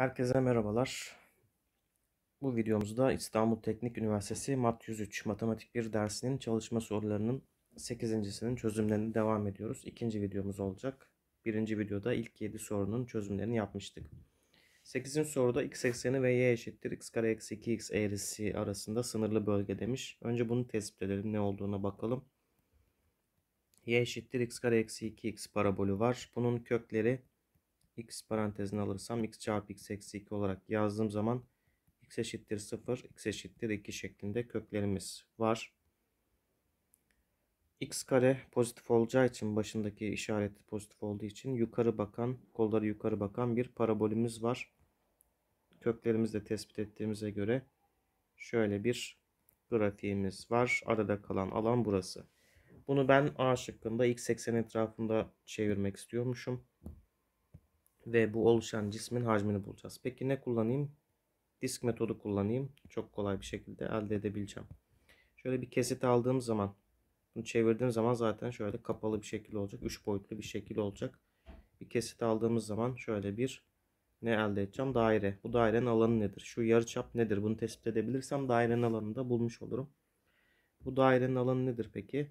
Herkese merhabalar. Bu videomuzda İstanbul Teknik Üniversitesi Mat 103 Matematik 1 dersinin çalışma sorularının 8.sinin çözümlerini devam ediyoruz. İkinci videomuz olacak. Birinci videoda ilk 7 sorunun çözümlerini yapmıştık. 8. soruda x ekseni ve y eşittir x kare eksi 2x eğrisi arasında sınırlı bölge demiş. Önce bunu tespit edelim ne olduğuna bakalım. y eşittir x kare eksi 2x parabolü var. Bunun kökleri x parantezine alırsam x çarpı x eksi 2 olarak yazdığım zaman x eşittir 0, x eşittir 2 şeklinde köklerimiz var. x kare pozitif olacağı için başındaki işaret pozitif olduğu için yukarı bakan, kolları yukarı bakan bir parabolümüz var. Köklerimizi de tespit ettiğimize göre şöyle bir grafiğimiz var. Arada kalan alan burası. Bunu ben A şıkkında x eksen etrafında çevirmek istiyormuşum ve bu oluşan cismin hacmini bulacağız. Peki ne kullanayım? Disk metodu kullanayım. Çok kolay bir şekilde elde edebileceğim. Şöyle bir kesit aldığım zaman bunu çevirdiğim zaman zaten şöyle kapalı bir şekil olacak. Üç boyutlu bir şekil olacak. Bir kesit aldığımız zaman şöyle bir ne elde edeceğim? Daire. Bu dairenin alanı nedir? Şu yarıçap nedir? Bunu tespit edebilirsem dairenin alanını da bulmuş olurum. Bu dairenin alanı nedir peki?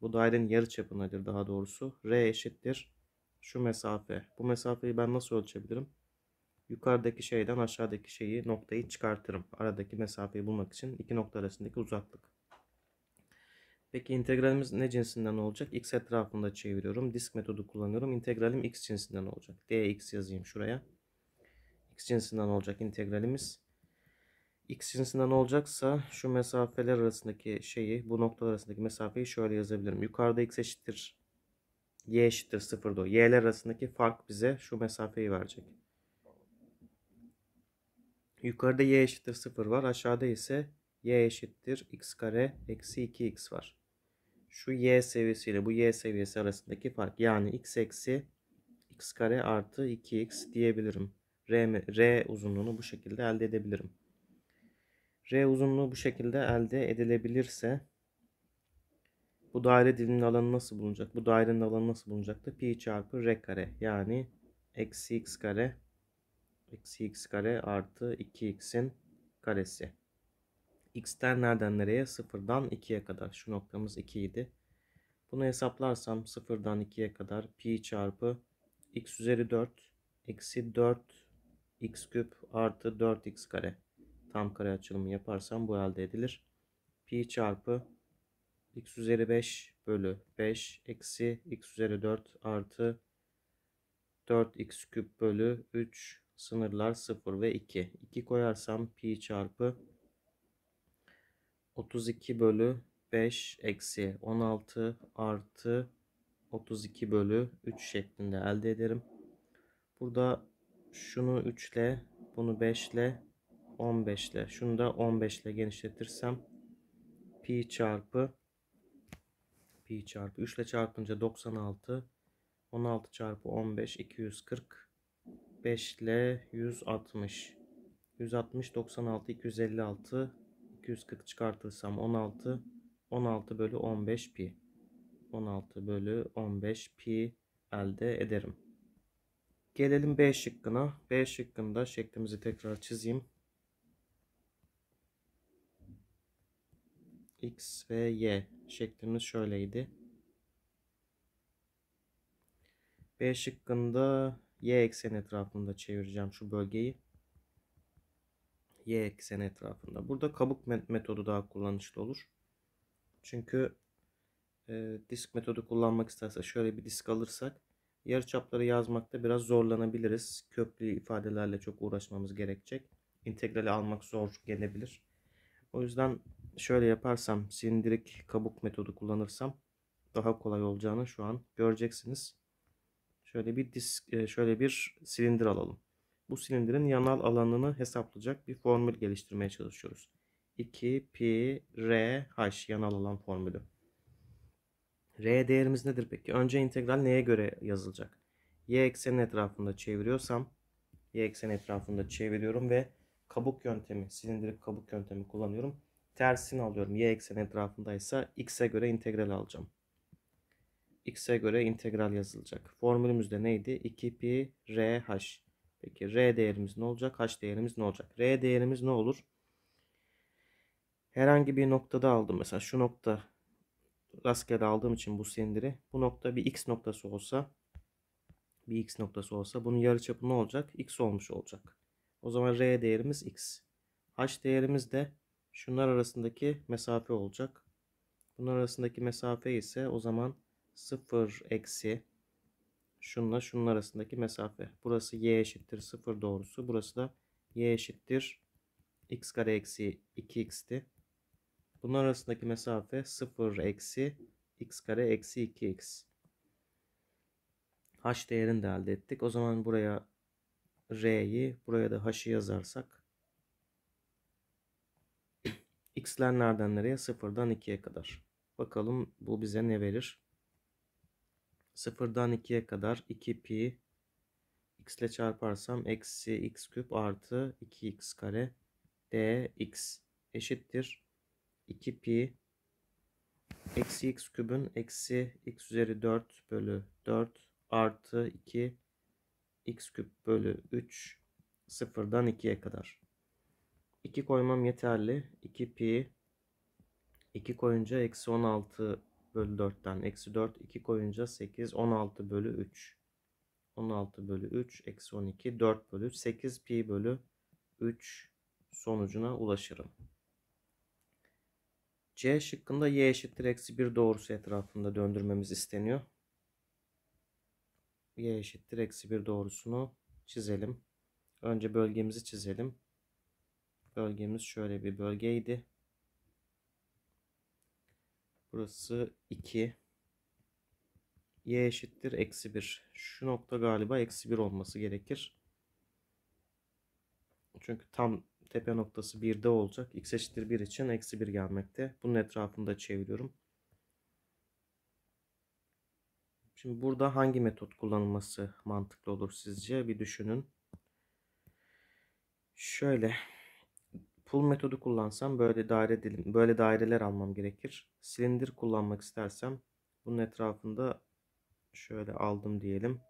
Bu dairenin yarıçapı nedir daha doğrusu? R eşittir şu mesafe. Bu mesafeyi ben nasıl ölçebilirim? Yukarıdaki şeyden aşağıdaki şeyi noktayı çıkartırım. Aradaki mesafeyi bulmak için iki nokta arasındaki uzaklık. Peki integralimiz ne cinsinden olacak? X etrafında çeviriyorum. Disk metodu kullanıyorum. İntegralim x cinsinden olacak. dx yazayım şuraya. X cinsinden olacak integralimiz. X cinsinden olacaksa şu mesafeler arasındaki şeyi, bu noktalar arasındaki mesafeyi şöyle yazabilirim. Yukarıda x eşittir y eşittir 0'da y'ler arasındaki fark bize şu mesafeyi verecek. Yukarıda y eşittir 0 var. Aşağıda ise y eşittir x kare eksi 2x var. Şu y seviyesiyle bu y seviyesi arasındaki fark. Yani x eksi x kare artı 2x diyebilirim. R, R uzunluğunu bu şekilde elde edebilirim. R uzunluğu bu şekilde elde edilebilirse bu daire dilinin alanı nasıl bulunacak? Bu dairenin alanı nasıl bulunacaktı? Pi çarpı r kare. Yani eksi x kare eksi x kare artı 2x'in karesi. x'ten nereden nereye? Sıfırdan 2'ye kadar. Şu noktamız 2 idi. Bunu hesaplarsam sıfırdan 2'ye kadar pi çarpı x üzeri 4 eksi 4 x küp artı 4x kare. Tam kare açılımı yaparsam bu elde edilir. Pi çarpı x üzeri 5 bölü 5 eksi x üzeri 4 artı 4x küp bölü 3 sınırlar 0 ve 2. 2 koyarsam pi çarpı 32 bölü 5 eksi 16 artı 32 bölü 3 şeklinde elde ederim. Burada şunu 3 ile bunu 5 ile 15 ile şunu da 15 ile genişletirsem pi çarpı pi çarpı 3 ile çarpınca 96 16 çarpı 15 240 5 ile 160 160 96 256 240 çıkartırsam 16 16 bölü 15 pi 16 bölü 15 pi elde ederim. Gelelim B şıkkına. B şıkkında şeklimizi tekrar çizeyim. X ve Y şeklimiz şöyleydi. B şıkkında Y eksen etrafında çevireceğim şu bölgeyi. Y eksen etrafında. Burada kabuk metodu daha kullanışlı olur. Çünkü e, disk metodu kullanmak isterse şöyle bir disk alırsak yarıçapları yazmakta biraz zorlanabiliriz. Köklü ifadelerle çok uğraşmamız gerekecek. İntegrali almak zor gelebilir. O yüzden şöyle yaparsam silindirik kabuk metodu kullanırsam daha kolay olacağını şu an göreceksiniz. Şöyle bir disk e, şöyle bir silindir alalım. Bu silindirin yanal alanını hesaplayacak bir formül geliştirmeye çalışıyoruz. 2 pi r h yanal alan formülü. R değerimiz nedir peki? Önce integral neye göre yazılacak? Y eksenin etrafında çeviriyorsam Y eksen etrafında çeviriyorum ve kabuk yöntemi, silindirik kabuk yöntemi kullanıyorum tersini alıyorum. Y eksen etrafındaysa x'e göre integral alacağım. x'e göre integral yazılacak. Formülümüz de neydi? 2 pi r h. Peki R değerimiz ne olacak? H değerimiz ne olacak? R değerimiz ne olur? Herhangi bir noktada aldım. Mesela şu nokta rastgele aldığım için bu silindiri. Bu nokta bir X noktası olsa bir X noktası olsa bunun yarıçapı ne olacak? X olmuş olacak. O zaman R değerimiz X. H değerimiz de şunlar arasındaki mesafe olacak. Bunlar arasındaki mesafe ise o zaman 0 eksi şunla şunun arasındaki mesafe. Burası y eşittir 0 doğrusu. Burası da y eşittir x kare eksi 2x'ti. Bunlar arasındaki mesafe 0 eksi x kare eksi 2x. h değerini de elde ettik. O zaman buraya r'yi buraya da h'ı yazarsak x'ler nereden nereye? 0'dan 2'ye kadar. Bakalım bu bize ne verir? 0'dan 2'ye kadar 2 pi x ile çarparsam eksi x küp artı 2x kare dx eşittir 2 pi eksi x kübün eksi x üzeri 4 bölü 4 artı 2 x küp bölü 3 sıfırdan 2'ye kadar. 2 koymam yeterli. 2 pi 2 koyunca eksi 16 bölü 4'ten eksi 4 2 koyunca 8 16 bölü 3 16 bölü 3 eksi 12 4 bölü 8 pi bölü 3 sonucuna ulaşırım. C şıkkında y eşittir eksi 1 doğrusu etrafında döndürmemiz isteniyor. y eşittir eksi 1 doğrusunu çizelim. Önce bölgemizi çizelim. Bölgemiz şöyle bir bölgeydi. Burası 2. Y eşittir eksi 1. Şu nokta galiba eksi 1 olması gerekir. Çünkü tam tepe noktası 1'de olacak. X eşittir 1 için eksi 1 gelmekte. Bunun etrafında çeviriyorum. Şimdi burada hangi metot kullanılması mantıklı olur sizce? Bir düşünün. Şöyle Pull metodu kullansam böyle daire dilim, böyle daireler almam gerekir. Silindir kullanmak istersem bunun etrafında şöyle aldım diyelim.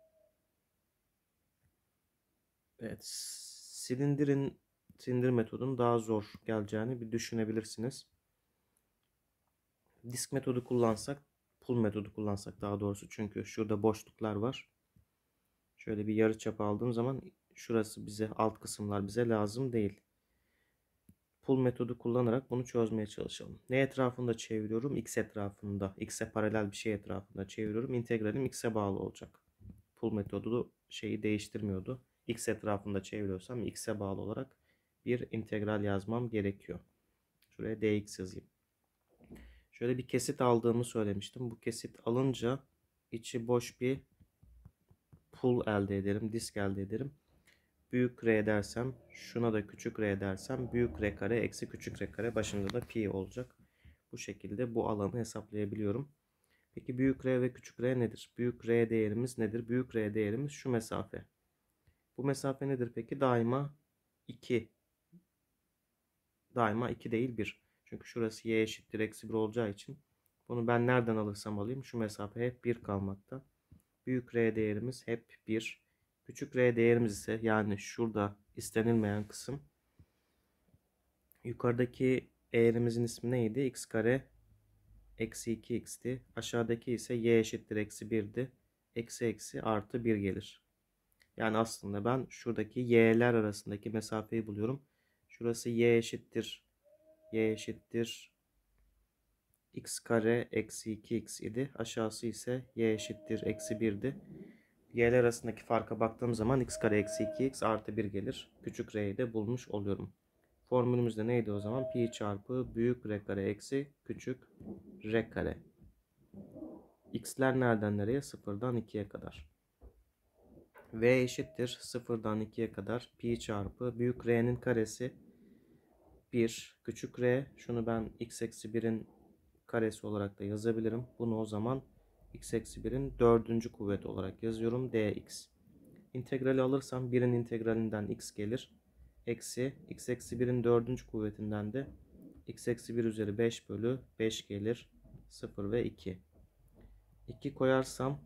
Evet, silindirin silindir metodunun daha zor geleceğini bir düşünebilirsiniz. Disk metodu kullansak, pull metodu kullansak daha doğrusu çünkü şurada boşluklar var. Şöyle bir yarı çap aldığım zaman şurası bize alt kısımlar bize lazım değil pull metodu kullanarak bunu çözmeye çalışalım. Ne etrafında çeviriyorum? X etrafında. X'e paralel bir şey etrafında çeviriyorum. İntegralim X'e bağlı olacak. Pull metodu şeyi değiştirmiyordu. X etrafında çeviriyorsam X'e bağlı olarak bir integral yazmam gerekiyor. Şuraya dx yazayım. Şöyle bir kesit aldığımı söylemiştim. Bu kesit alınca içi boş bir pull elde ederim. Disk elde ederim büyük R dersem şuna da küçük R dersem büyük R kare eksi küçük R kare başında da pi olacak. Bu şekilde bu alanı hesaplayabiliyorum. Peki büyük R ve küçük R nedir? Büyük R değerimiz nedir? Büyük R değerimiz şu mesafe. Bu mesafe nedir peki? Daima 2. Daima 2 değil 1. Çünkü şurası y eşittir eksi 1 olacağı için bunu ben nereden alırsam alayım şu mesafe hep 1 kalmakta. Büyük R değerimiz hep 1. Küçük r değerimiz ise yani şurada istenilmeyen kısım yukarıdaki eğrimizin ismi neydi? x kare eksi 2x'ti. Aşağıdaki ise y eşittir eksi 1'di. Eksi eksi artı 1 gelir. Yani aslında ben şuradaki y'ler arasındaki mesafeyi buluyorum. Şurası y eşittir y eşittir x kare eksi 2x idi. Aşağısı ise y eşittir eksi 1'di y'ler arasındaki farka baktığım zaman x kare eksi 2x artı 1 gelir. Küçük r'yi de bulmuş oluyorum. Formülümüz de neydi o zaman? Pi çarpı büyük r kare eksi küçük r kare. x'ler nereden nereye? 0'dan 2'ye kadar. v eşittir 0'dan 2'ye kadar pi çarpı büyük r'nin karesi 1 küçük r. Şunu ben x eksi 1'in karesi olarak da yazabilirim. Bunu o zaman x eksi 1'in dördüncü kuvvet olarak yazıyorum. dx. İntegrali alırsam 1'in integralinden x gelir. Eksi x eksi 1'in dördüncü kuvvetinden de x eksi 1 üzeri 5 bölü 5 gelir. 0 ve 2. 2 koyarsam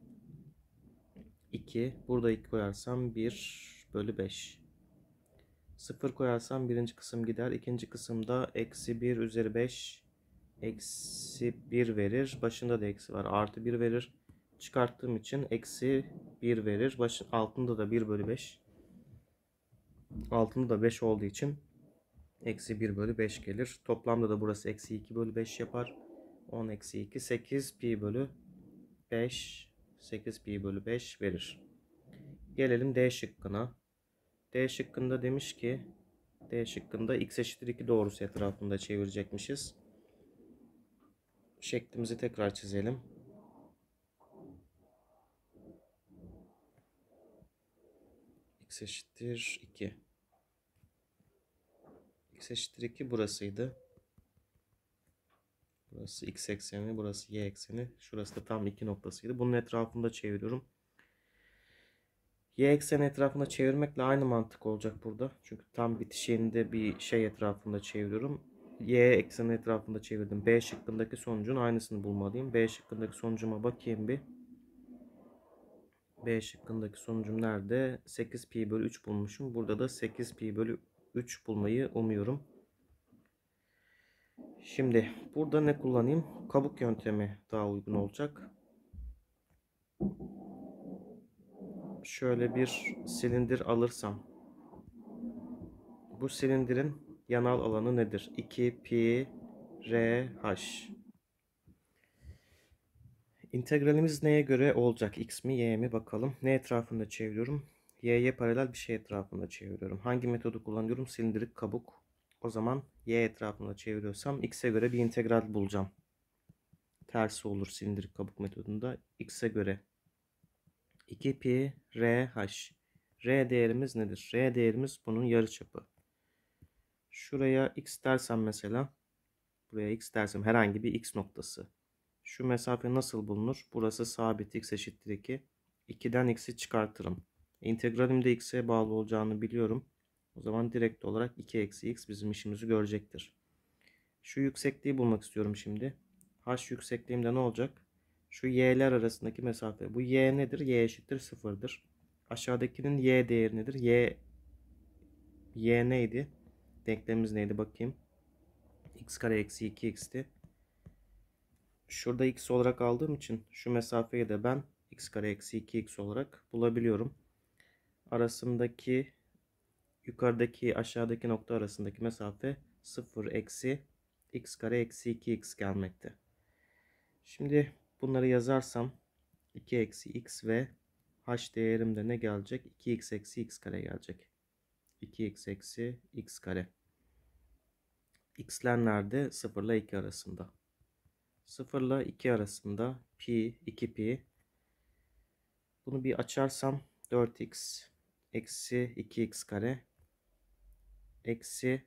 2. Burada 2 koyarsam 1. bölü 5. 0 koyarsam birinci kısım gider. İkinci kısımda eksi 1 üzeri 5 eksi 1 verir. Başında da eksi var. Artı 1 verir. Çıkarttığım için eksi 1 verir. Başın, altında da 1 bölü 5. Altında da 5 olduğu için eksi 1 bölü 5 gelir. Toplamda da burası eksi 2 bölü 5 yapar. 10 eksi 2 8 pi bölü 5 8 pi bölü 5 verir. Gelelim D şıkkına. D şıkkında demiş ki D şıkkında x eşittir 2 doğrusu etrafında çevirecekmişiz. Şeklimizi tekrar çizelim. x eşittir 2. x eşittir 2 burasıydı. Burası x ekseni, burası y ekseni. Şurası da tam 2 noktasıydı. Bunun etrafında çeviriyorum. Y ekseni etrafında çevirmekle aynı mantık olacak burada. Çünkü tam bitişiğinde bir şey etrafında çeviriyorum. Y ekseni etrafında çevirdim. B şıkkındaki sonucun aynısını bulmalıyım. B şıkkındaki sonucuma bakayım bir. B şıkkındaki sonucum nerede? 8 pi bölü 3 bulmuşum. Burada da 8 pi bölü 3 bulmayı umuyorum. Şimdi burada ne kullanayım? Kabuk yöntemi daha uygun olacak. Şöyle bir silindir alırsam bu silindirin yanal alanı nedir? 2 pi r h. İntegralimiz neye göre olacak? X mi y mi bakalım. Ne etrafında çeviriyorum? Y'ye paralel bir şey etrafında çeviriyorum. Hangi metodu kullanıyorum? Silindirik kabuk. O zaman y etrafında çeviriyorsam x'e göre bir integral bulacağım. Tersi olur silindirik kabuk metodunda. x'e göre 2 pi r h. R değerimiz nedir? R değerimiz bunun yarıçapı. Şuraya x dersem mesela buraya x dersem herhangi bir x noktası. Şu mesafe nasıl bulunur? Burası sabit x eşittir 2. 2'den x'i çıkartırım. İntegralim de x'e bağlı olacağını biliyorum. O zaman direkt olarak 2 eksi x bizim işimizi görecektir. Şu yüksekliği bulmak istiyorum şimdi. H yüksekliğimde ne olacak? Şu y'ler arasındaki mesafe. Bu y nedir? y eşittir 0'dır. Aşağıdakinin y değeri nedir? y y neydi? Denklemimiz neydi bakayım. x kare eksi 2x'ti. Şurada x olarak aldığım için şu mesafeyi de ben x kare eksi 2x olarak bulabiliyorum. Arasındaki yukarıdaki aşağıdaki nokta arasındaki mesafe 0 eksi x kare eksi 2x gelmekte. Şimdi bunları yazarsam 2 eksi x ve h değerimde ne gelecek? 2x eksi x kare gelecek. 2x eksi x kare. x'ler nerede? 0 ile 2 arasında. 0 ile 2 arasında pi 2 pi. Bunu bir açarsam 4x eksi 2x kare eksi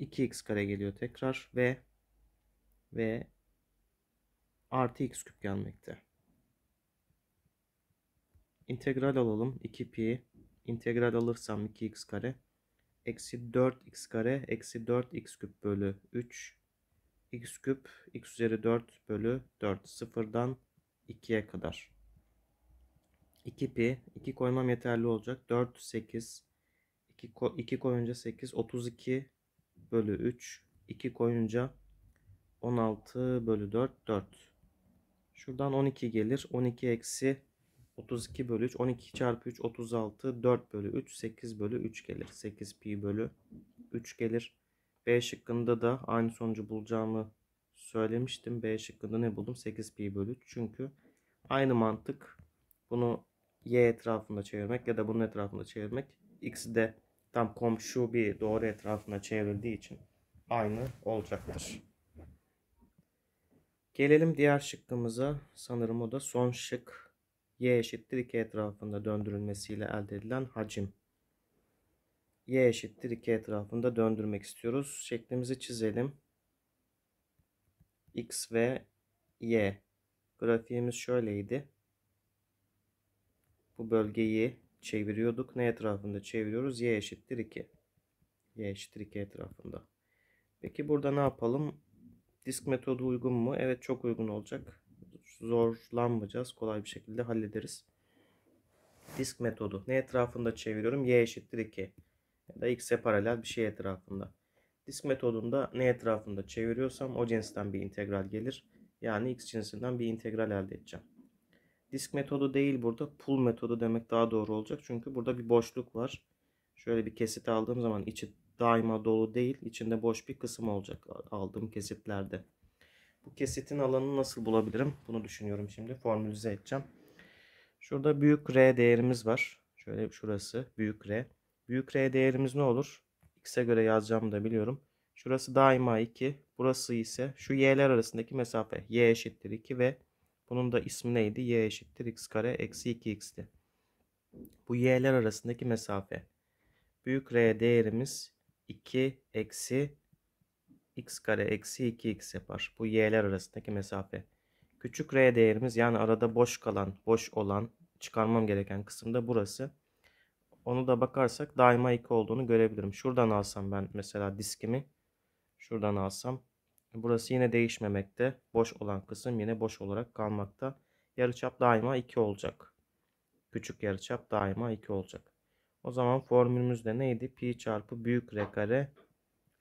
2x kare geliyor tekrar ve ve artı x küp gelmekte. İntegral alalım. 2 pi integral alırsam 2x kare eksi 4x kare eksi 4x küp bölü 3 x küp x üzeri 4 bölü 4 sıfırdan 2'ye kadar. 2 pi 2 koymam yeterli olacak. 4 8 2, ko 2 koyunca 8 32 bölü 3 2 koyunca 16 bölü 4 4 şuradan 12 gelir 12 eksi 32 bölü 3 12 çarpı 3 36 4 bölü 3 8 bölü 3 gelir 8 pi bölü 3 gelir B şıkkında da aynı sonucu bulacağımı söylemiştim B şıkkında ne buldum 8 pi bölü 3 çünkü aynı mantık bunu y etrafında çevirmek ya da bunun etrafında çevirmek x'i de tam komşu bir doğru etrafında çevrildiği için aynı olacaktır. Gelelim diğer şıkkımıza. Sanırım o da son şık. Y eşittir 2 etrafında döndürülmesiyle elde edilen hacim. Y eşittir 2 etrafında döndürmek istiyoruz. Şeklimizi çizelim. X ve Y. Grafiğimiz şöyleydi. Bu bölgeyi çeviriyorduk. Ne etrafında çeviriyoruz? Y eşittir 2. Y eşittir 2 etrafında. Peki burada ne yapalım? Disk metodu uygun mu? Evet çok uygun olacak. Zorlanmayacağız. Kolay bir şekilde hallederiz. Disk metodu. Ne etrafında çeviriyorum? Y eşittir 2. Ya da x'e paralel bir şey etrafında. Disk metodunda ne etrafında çeviriyorsam o cinsten bir integral gelir. Yani x cinsinden bir integral elde edeceğim. Disk metodu değil burada pull metodu demek daha doğru olacak. Çünkü burada bir boşluk var. Şöyle bir kesit aldığım zaman içi daima dolu değil. içinde boş bir kısım olacak aldığım kesitlerde. Bu kesitin alanını nasıl bulabilirim? Bunu düşünüyorum şimdi. Formülize edeceğim. Şurada büyük R değerimiz var. Şöyle şurası büyük R. Büyük R değerimiz ne olur? X'e göre yazacağımı da biliyorum. Şurası daima 2. Burası ise şu y'ler arasındaki mesafe. Y eşittir 2 ve bunun da ismi neydi? Y eşittir x kare eksi 2x'ti. Bu y'ler arasındaki mesafe. Büyük R değerimiz 2 eksi x kare eksi 2x yapar. Bu y'ler arasındaki mesafe. Küçük r değerimiz yani arada boş kalan, boş olan, çıkarmam gereken kısımda burası. Onu da bakarsak daima 2 olduğunu görebilirim. Şuradan alsam ben mesela diskimi. Şuradan alsam. Burası yine değişmemekte. Boş olan kısım yine boş olarak kalmakta. Yarıçap daima 2 olacak. Küçük yarıçap daima 2 olacak. O zaman formülümüz de neydi? Pi çarpı büyük r kare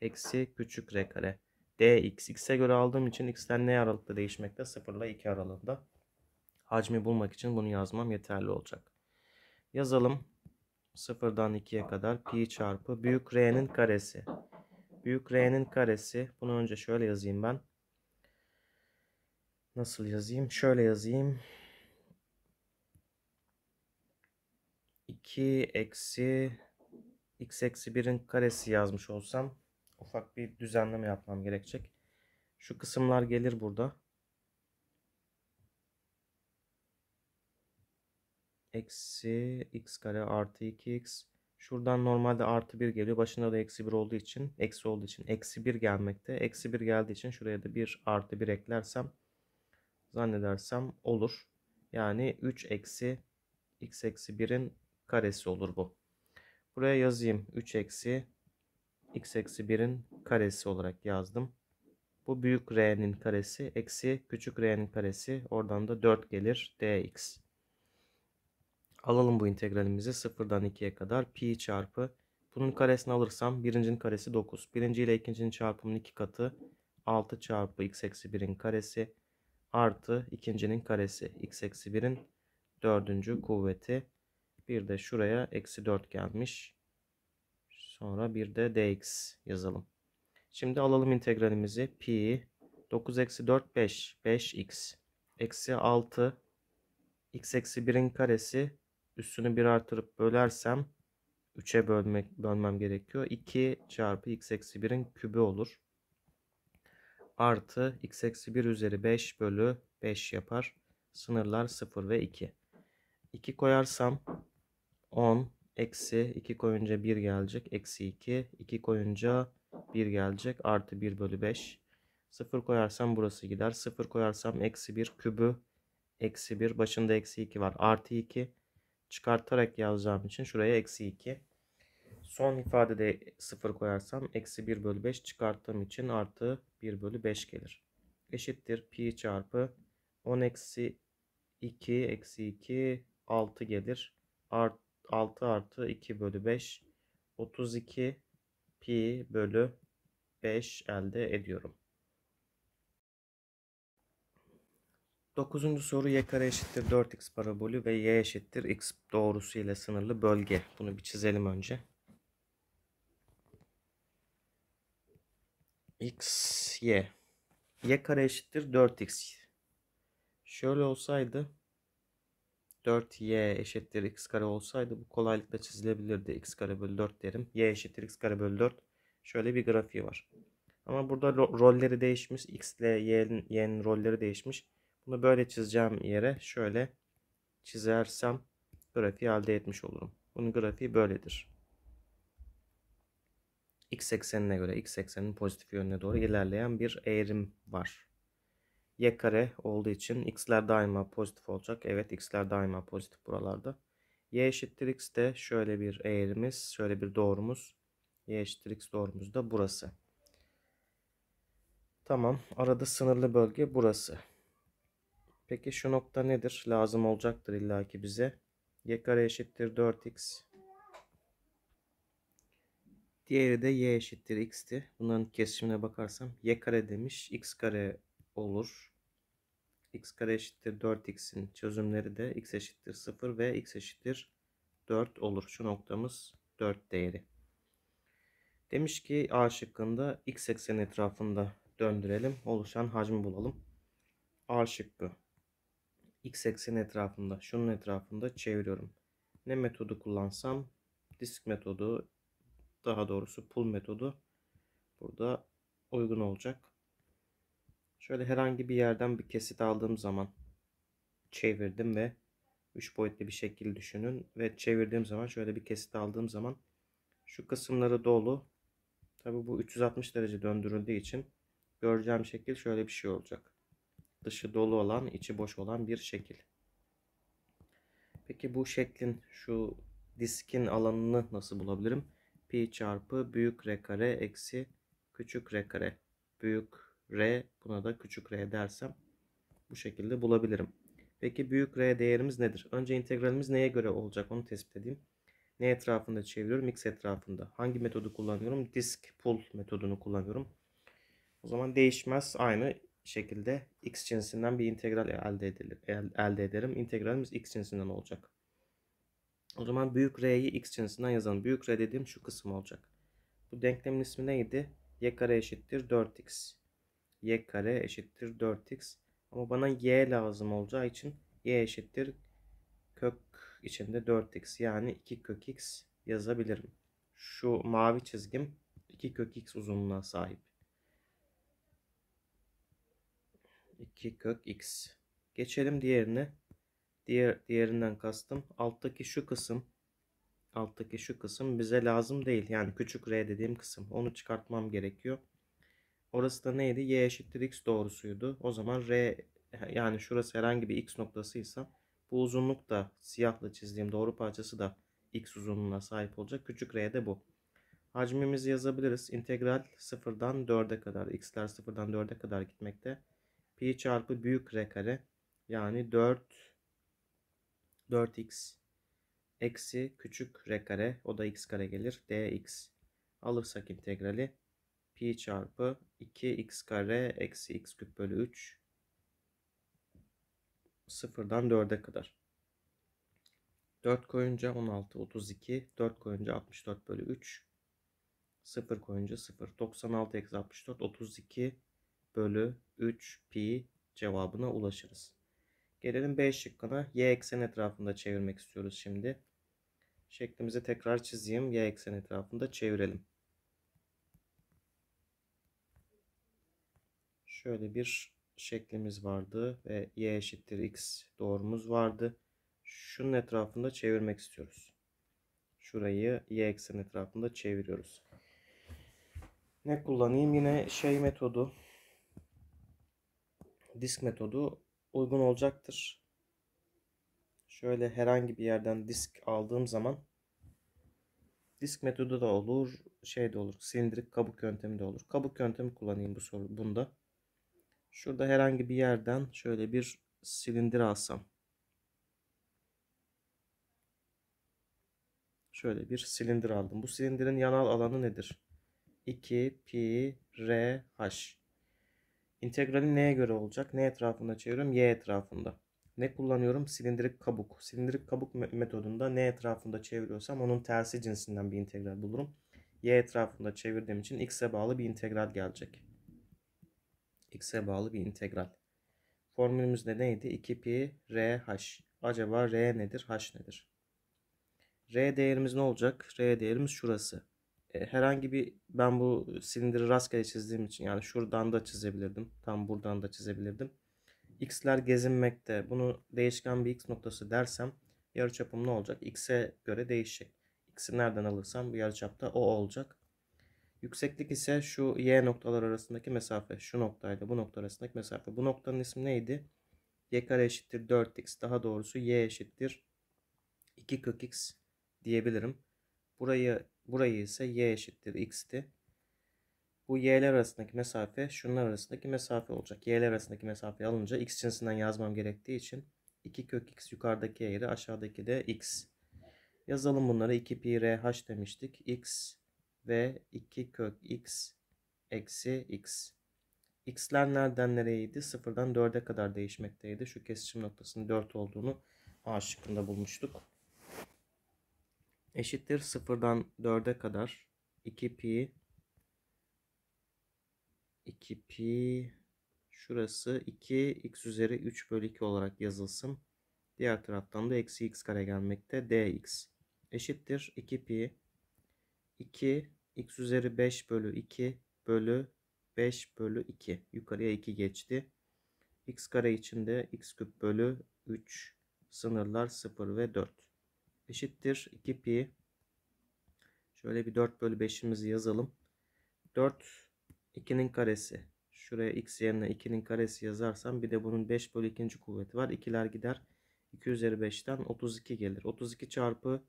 eksi küçük r kare. dx x'e göre aldığım için x'ten ne aralıkta değişmekte? 0 ile 2 aralığında. Hacmi bulmak için bunu yazmam yeterli olacak. Yazalım. 0'dan 2'ye kadar pi çarpı büyük r'nin karesi. Büyük r'nin karesi. Bunu önce şöyle yazayım ben. Nasıl yazayım? Şöyle yazayım. 2 eksi x eksi 1'in karesi yazmış olsam ufak bir düzenleme yapmam gerekecek. Şu kısımlar gelir burada. Eksi x kare artı 2x. Şuradan normalde artı 1 geliyor. Başında da eksi 1 olduğu için, eksi olduğu için eksi 1 gelmekte. Eksi 1 geldiği için şuraya da 1 artı 1 eklersem zannedersem olur. Yani 3 eksi x eksi 1'in karesi olur bu. Buraya yazayım. 3 eksi x eksi 1'in karesi olarak yazdım. Bu büyük r'nin karesi eksi küçük r'nin karesi. Oradan da 4 gelir dx. Alalım bu integralimizi 0'dan 2'ye kadar pi çarpı. Bunun karesini alırsam birincinin karesi 9. Birinci ile ikincinin çarpımının 2 katı 6 çarpı x eksi 1'in karesi artı ikincinin karesi x eksi 1'in dördüncü kuvveti. Bir de şuraya eksi 4 gelmiş. Sonra bir de dx yazalım. Şimdi alalım integralimizi. Pi 9 eksi 4 5. 5x. Eksi 6 x eksi 1'in karesi üstünü 1 artırıp bölersem 3'e bölmek, bölmem gerekiyor. 2 çarpı x eksi 1'in kübü olur. Artı x eksi 1 üzeri 5 bölü 5 yapar. Sınırlar 0 ve 2. 2 koyarsam 10 eksi 2 koyunca 1 gelecek. Eksi 2. 2 koyunca 1 gelecek. Artı 1 bölü 5. 0 koyarsam burası gider. 0 koyarsam eksi 1 kübü. Eksi 1. Başında eksi 2 var. Artı 2. Çıkartarak yazacağım için şuraya eksi 2. Son ifadede 0 koyarsam eksi 1 bölü 5 çıkarttığım için artı 1 bölü 5 gelir. Eşittir pi çarpı 10 eksi 2 eksi 2 6 gelir. Art, 6 artı 2 bölü 5 32 pi bölü 5 elde ediyorum. Dokuzuncu soru y kare eşittir 4x parabolü ve y eşittir x doğrusu ile sınırlı bölge. Bunu bir çizelim önce. x, y. y kare eşittir 4x. Şöyle olsaydı 4y eşittir x kare olsaydı bu kolaylıkla çizilebilirdi. x kare bölü 4 derim. y eşittir x kare bölü 4. Şöyle bir grafiği var. Ama burada rolleri değişmiş. x ile y'nin, y'nin rolleri değişmiş. Bunu böyle çizeceğim yere şöyle çizersem grafiği elde etmiş olurum. Bunun grafiği böyledir. X eksenine göre x eksenin pozitif yönüne doğru ilerleyen bir eğrim var. Y kare olduğu için x'ler daima pozitif olacak. Evet x'ler daima pozitif buralarda. Y eşittir x de şöyle bir eğrimiz, şöyle bir doğrumuz. Y eşittir x doğrumuz da burası. Tamam. Arada sınırlı bölge burası. Peki şu nokta nedir? Lazım olacaktır illaki bize. y kare eşittir 4x. Diğeri de y eşittir x'ti. Bunların kesişimine bakarsam y kare demiş. x kare olur. X kare eşittir 4x'in çözümleri de x eşittir 0 ve x eşittir 4 olur. Şu noktamız 4 değeri. Demiş ki A şıkkında x ekseni etrafında döndürelim. Oluşan hacmi bulalım. A şıkkı. X ekseni etrafında, şunun etrafında çeviriyorum. Ne metodu kullansam? Disk metodu, daha doğrusu pull metodu burada uygun olacak. Şöyle herhangi bir yerden bir kesit aldığım zaman çevirdim ve 3 boyutlu bir şekil düşünün ve çevirdiğim zaman şöyle bir kesit aldığım zaman şu kısımları dolu. Tabi bu 360 derece döndürüldüğü için göreceğim şekil şöyle bir şey olacak. Dışı dolu olan, içi boş olan bir şekil. Peki bu şeklin şu diskin alanını nasıl bulabilirim? Pi çarpı büyük R kare eksi küçük R kare. Büyük R buna da küçük R dersem bu şekilde bulabilirim. Peki büyük R değerimiz nedir? Önce integralimiz neye göre olacak onu tespit edeyim. Ne etrafında çeviriyorum? X etrafında. Hangi metodu kullanıyorum? Disk pull metodunu kullanıyorum. O zaman değişmez. Aynı şekilde x cinsinden bir integral elde, edilir, elde ederim. İntegralimiz x cinsinden olacak. O zaman büyük R'yi x cinsinden yazalım. Büyük R dediğim şu kısım olacak. Bu denklemin ismi neydi? y kare eşittir 4x. Y kare eşittir 4x. Ama bana y lazım olacağı için y eşittir kök içinde 4x yani 2 kök x yazabilirim. Şu mavi çizgim 2 kök x uzunluğuna sahip. 2 kök x. Geçelim diğerine. Diğer diğerinden kastım alttaki şu kısım alttaki şu kısım bize lazım değil. Yani küçük r dediğim kısım. Onu çıkartmam gerekiyor. Orası da neydi? y eşittir x doğrusuydu. O zaman r yani şurası herhangi bir x noktasıysa bu uzunluk da siyahla çizdiğim doğru parçası da x uzunluğuna sahip olacak. Küçük r de bu. Hacmimizi yazabiliriz. İntegral 0'dan 4'e kadar. x'ler 0'dan 4'e kadar gitmekte. Pi çarpı büyük r kare yani 4 4x eksi küçük r kare o da x kare gelir dx alırsak integrali pi çarpı 2x kare eksi x küp bölü 3 sıfırdan 4'e kadar 4 koyunca 16 32 4 koyunca 64 bölü 3 0 koyunca 0 96 eksi 64 32 bölü 3 pi cevabına ulaşırız. Gelelim B şıkkına. Y eksen etrafında çevirmek istiyoruz şimdi. Şeklimizi tekrar çizeyim. Y eksen etrafında çevirelim. Şöyle bir şeklimiz vardı ve y eşittir x doğrumuz vardı. Şunun etrafında çevirmek istiyoruz. Şurayı y eksen etrafında çeviriyoruz. Ne kullanayım? Yine şey metodu disk metodu uygun olacaktır. Şöyle herhangi bir yerden disk aldığım zaman disk metodu da olur, şey de olur, silindirik kabuk yöntemi de olur. Kabuk yöntemi kullanayım bu soru bunda. Şurada herhangi bir yerden şöyle bir silindir alsam. Şöyle bir silindir aldım. Bu silindirin yanal alanı nedir? 2 pi r h. İntegrali neye göre olacak? Ne etrafında çeviriyorum? Y etrafında. Ne kullanıyorum? Silindirik kabuk. Silindirik kabuk metodunda ne etrafında çeviriyorsam onun tersi cinsinden bir integral bulurum. Y etrafında çevirdiğim için x'e bağlı bir integral gelecek. X'e bağlı bir integral. Formülümüz de neydi? 2 pi r h. Acaba r nedir? h nedir? R değerimiz ne olacak? R değerimiz şurası. E, herhangi bir ben bu silindiri rastgele çizdiğim için yani şuradan da çizebilirdim. Tam buradan da çizebilirdim. X'ler gezinmekte. Bunu değişken bir x noktası dersem yarıçapım ne olacak? X'e göre değişecek. X'i nereden alırsam bu yarıçapta o olacak. Yükseklik ise şu y noktalar arasındaki mesafe. Şu noktayla bu nokta arasındaki mesafe. Bu noktanın ismi neydi? y kare eşittir 4x. Daha doğrusu y eşittir 2 kök x diyebilirim. Burayı Burayı ise y eşittir x'ti. Bu y'ler arasındaki mesafe şunlar arasındaki mesafe olacak. Y'ler arasındaki mesafeyi alınca x cinsinden yazmam gerektiği için 2 kök x yukarıdaki eğri aşağıdaki de x. Yazalım bunları 2 pi r h demiştik. x ve 2 kök x eksi x. x'ler nereden nereyeydi? Sıfırdan 4'e kadar değişmekteydi. Şu kesişim noktasının 4 olduğunu A şıkkında bulmuştuk. Eşittir sıfırdan 4'e kadar 2 pi 2 pi şurası 2 x üzeri 3 bölü 2 olarak yazılsın. Diğer taraftan da eksi x kare gelmekte. dx eşittir 2 pi 2 x üzeri 5 bölü 2 bölü 5 bölü 2. Yukarıya 2 geçti. x kare içinde x küp bölü 3 sınırlar 0 ve 4 eşittir 2 pi şöyle bir 4 bölü 5'imizi yazalım 4 2'nin karesi şuraya x yerine 2'nin karesi yazarsam bir de bunun 5 bölü 2. kuvveti var 2'ler gider 2 üzeri 5'ten 32 gelir 32 çarpı